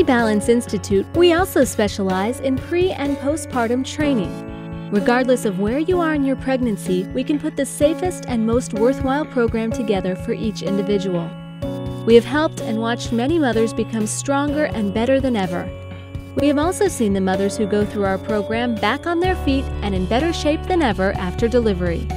Body Balance Institute, we also specialize in pre and postpartum training. Regardless of where you are in your pregnancy, we can put the safest and most worthwhile program together for each individual. We have helped and watched many mothers become stronger and better than ever. We have also seen the mothers who go through our program back on their feet and in better shape than ever after delivery.